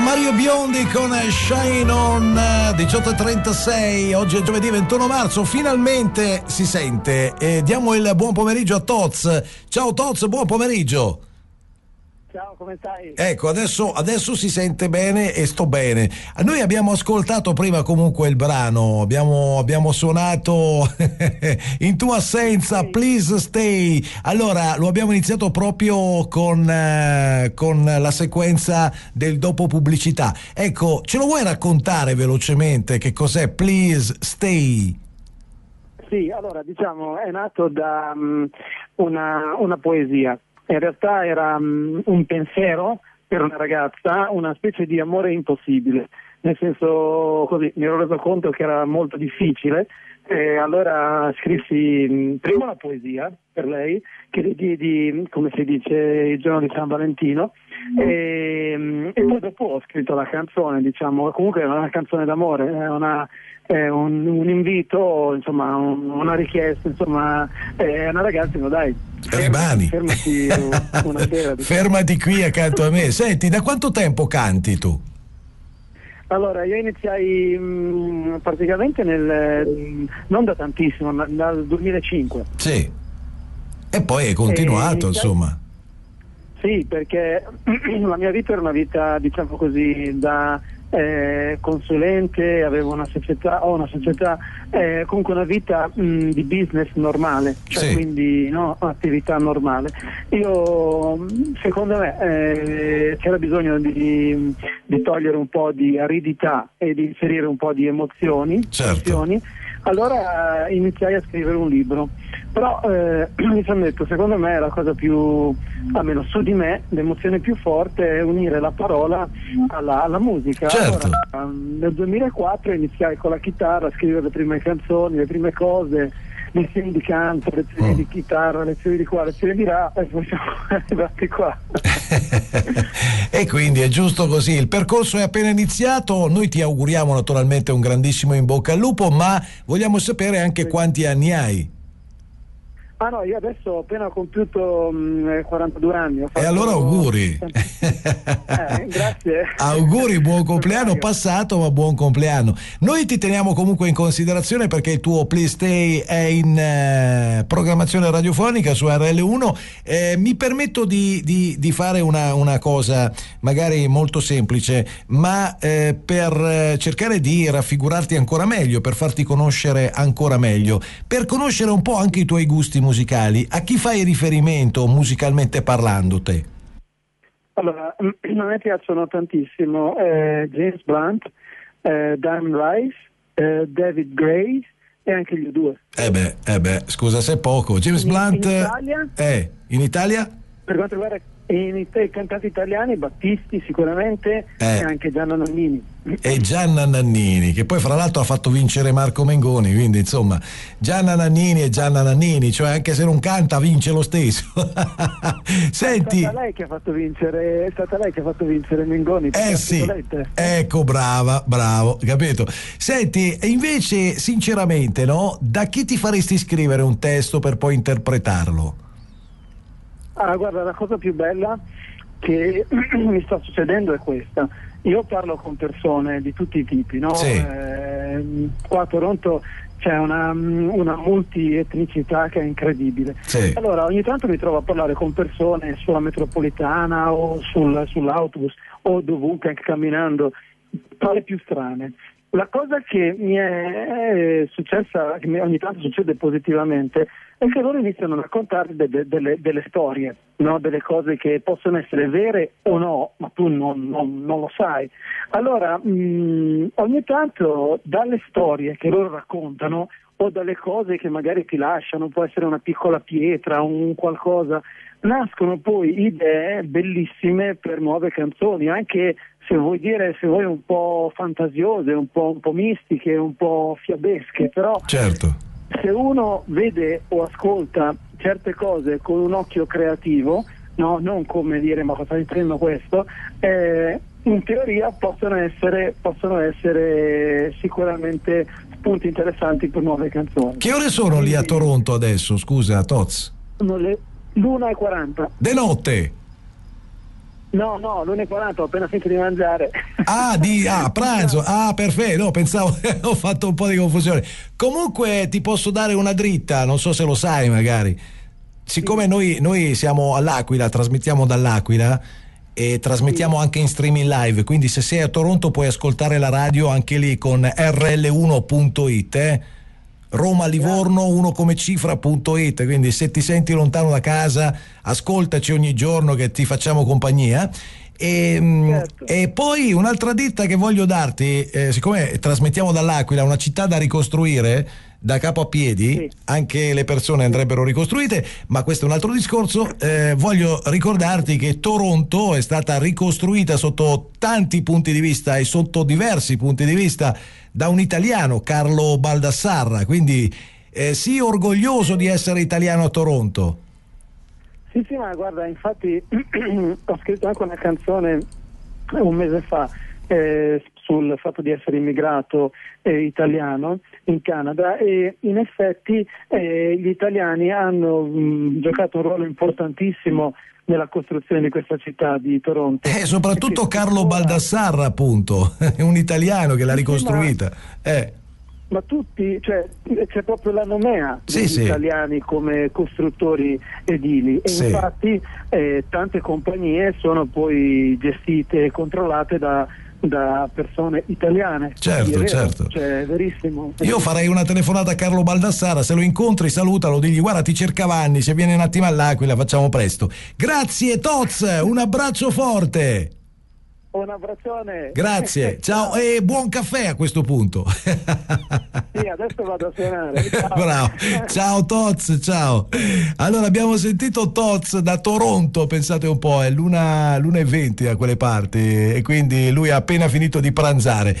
Mario Biondi con Shine On 18.36, oggi è giovedì 21 marzo, finalmente si sente. E diamo il buon pomeriggio a Toz. Ciao Toz, buon pomeriggio. Ciao, come stai? Ecco, adesso, adesso, si sente bene e sto bene. Noi abbiamo ascoltato prima comunque il brano, abbiamo, abbiamo suonato in tua assenza, Please Stay. Allora, lo abbiamo iniziato proprio con, eh, con la sequenza del dopo pubblicità. Ecco, ce lo vuoi raccontare velocemente che cos'è Please Stay? Sì, allora diciamo è nato da um, una, una poesia in realtà era um, un pensiero per una ragazza, una specie di amore impossibile, nel senso così mi ero reso conto che era molto difficile e allora scrissi mm, prima una poesia per lei che le diedi, come si dice, il giorno di San Valentino e, mm, e poi dopo ho scritto la canzone, diciamo, comunque è una canzone d'amore, è, una, è un, un, invito, insomma, un, una richiesta, insomma, è una ragazza, no dai. Fermati, una sera, fermati qui accanto a me. Senti, da quanto tempo canti tu? Allora, io iniziai mh, mm, praticamente nel, mh, non da tantissimo, ma dal 2005. Sì. E poi hai continuato, e, insomma. Sì, perché la mia vita era una vita, diciamo così, da eh, consulente, avevo una società, ho una società, eh, comunque una vita mh, di business normale, cioè sì. quindi no, attività normale. Io, secondo me, eh, c'era bisogno di, di, togliere un po' di aridità e di inserire un po' di emozioni. Certo. emozioni allora iniziai a scrivere un libro, però eh, mi sono detto, secondo me la cosa più, almeno su di me, l'emozione più forte è unire la parola alla, alla musica. Certo. Allora, nel 2004 iniziai con la chitarra a scrivere le prime canzoni, le prime cose, lezioni di canto, lezioni oh. di chitarra, lezioni di qua, lezioni di là e poi siamo arrivati qua. e quindi è giusto così, il percorso è appena iniziato, noi ti auguriamo naturalmente un grandissimo in bocca al lupo, ma vogliamo sapere anche quanti anni hai. Ah no, io adesso ho appena compiuto mh, 42 anni. E allora auguri. eh, grazie. auguri, buon compleanno passato, ma buon compleanno. Noi ti teniamo comunque in considerazione perché il tuo Playstay è in eh, programmazione radiofonica su RL1. Eh, mi permetto di, di, di fare una, una, cosa magari molto semplice, ma eh, per eh, cercare di raffigurarti ancora meglio, per farti conoscere ancora meglio, per conoscere un po' anche i tuoi gusti musicali musicali, a chi fai riferimento musicalmente parlando te? Allora, a me piacciono tantissimo eh, James Blunt, eh, Dan Rice, eh, David Gray e anche gli due. Eh beh, eh beh, scusa se è poco. James in, Blunt... In Italia? Eh, in Italia? Per quanto riguarda i, i cantanti italiani, Battisti sicuramente eh. e anche Gianna Nannini. E Gianna Nannini, che poi fra l'altro ha fatto vincere Marco Mengoni, quindi insomma Gianna Nannini e Gianna Nannini, cioè anche se non canta vince lo stesso. Senti... È stata lei che ha fatto vincere, è stata lei che ha fatto vincere Mengoni. Eh sì, ecco brava, bravo, capito. Senti, invece sinceramente no, da chi ti faresti scrivere un testo per poi interpretarlo? Ah, guarda, la cosa più bella che mi sta succedendo è questa. Io parlo con persone di tutti i tipi, no? Sì. Eh, qua a Toronto c'è una, una, multietnicità che è incredibile. Sì. Allora ogni tanto mi trovo a parlare con persone sulla metropolitana o sul, sull'autobus o dovunque anche camminando, tra le più strane. La cosa che mi è successa, che ogni tanto succede positivamente, è che loro iniziano a raccontare de, de, delle, delle, storie, no? delle cose che possono essere vere o no, ma tu non, non, non lo sai. Allora, mh, ogni tanto dalle storie che loro raccontano o dalle cose che magari ti lasciano, può essere una piccola pietra, un qualcosa, nascono poi idee bellissime per nuove canzoni, anche se vuoi dire, se vuoi un po' fantasiose, un po', un po mistiche, un po' fiabesche, però certo se uno vede o ascolta certe cose con un occhio creativo, no? non come dire ma cosa intendo questo, eh, in teoria possono essere, possono essere sicuramente spunti interessanti per nuove canzoni. Che ore sono lì a Toronto adesso, scusa, Toz? L'una e 40. De notte? No, no, l'1.40 ho appena finito di mangiare. Ah, di ah, pranzo. Ah, perfetto. No, pensavo, ho fatto un po' di confusione. Comunque ti posso dare una dritta, non so se lo sai magari. Siccome noi, noi siamo all'Aquila, trasmettiamo dall'Aquila e trasmettiamo anche in streaming live, quindi se sei a Toronto puoi ascoltare la radio anche lì con rl1.it. Eh? Roma Livorno 1 come cifra.it quindi se ti senti lontano da casa ascoltaci ogni giorno che ti facciamo compagnia e, mm, certo. e, poi un'altra ditta che voglio darti, eh, siccome trasmettiamo dall'Aquila, una città da ricostruire da capo a piedi, sì. anche le persone andrebbero ricostruite, ma questo è un altro discorso. Eh, voglio ricordarti che Toronto è stata ricostruita sotto tanti punti di vista e sotto diversi punti di vista da un italiano, Carlo Baldassarra, quindi eh, sii orgoglioso di essere italiano a Toronto. Sì, sì, ma guarda, infatti ho scritto anche una canzone un mese fa eh, sul fatto di essere immigrato eh, italiano in Canada e in effetti eh, gli italiani hanno mh, giocato un ruolo importantissimo nella costruzione di questa città di Toronto. Eh, soprattutto Carlo Baldassarra, appunto, è un italiano che l'ha ricostruita. Eh ma tutti, cioè, c'è proprio la nomea sì, degli sì. italiani come costruttori edili e sì. infatti eh, tante compagnie sono poi gestite e controllate da da persone italiane. Certo, vero, certo. Cioè, verissimo. Io farei una telefonata a Carlo Baldassara, se lo incontri salutalo, digli guarda ti cercava anni, se viene un attimo all'Aquila facciamo presto. Grazie Toz, un abbraccio forte. Un abbraccione. Grazie, ciao e buon caffè a questo punto. vado a suonare. Ciao. Bravo. Ciao Toz, ciao. Allora abbiamo sentito Toz da Toronto, pensate un po', è l'una, l'una e venti a quelle parti e quindi lui ha appena finito di pranzare.